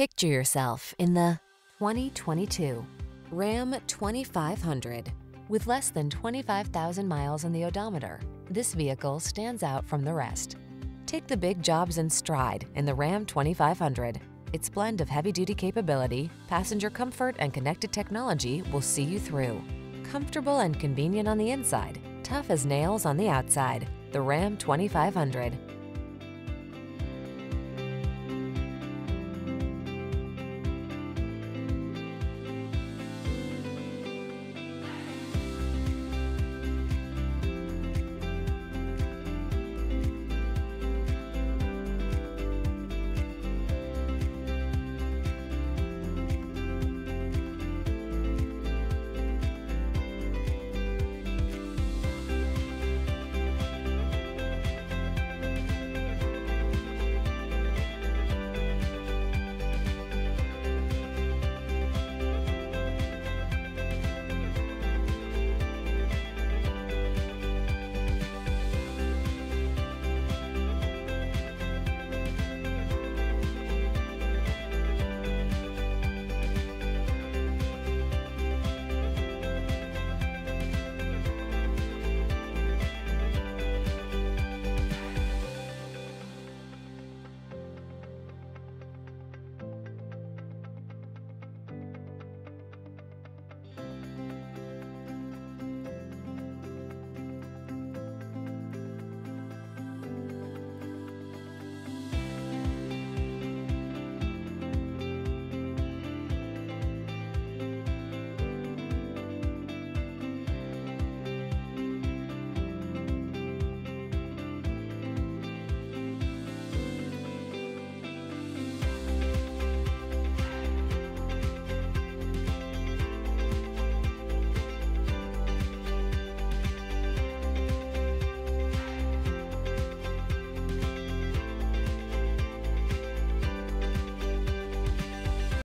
Picture yourself in the 2022 Ram 2500. With less than 25,000 miles on the odometer, this vehicle stands out from the rest. Take the big jobs in stride in the Ram 2500. Its blend of heavy-duty capability, passenger comfort, and connected technology will see you through. Comfortable and convenient on the inside, tough as nails on the outside. The Ram 2500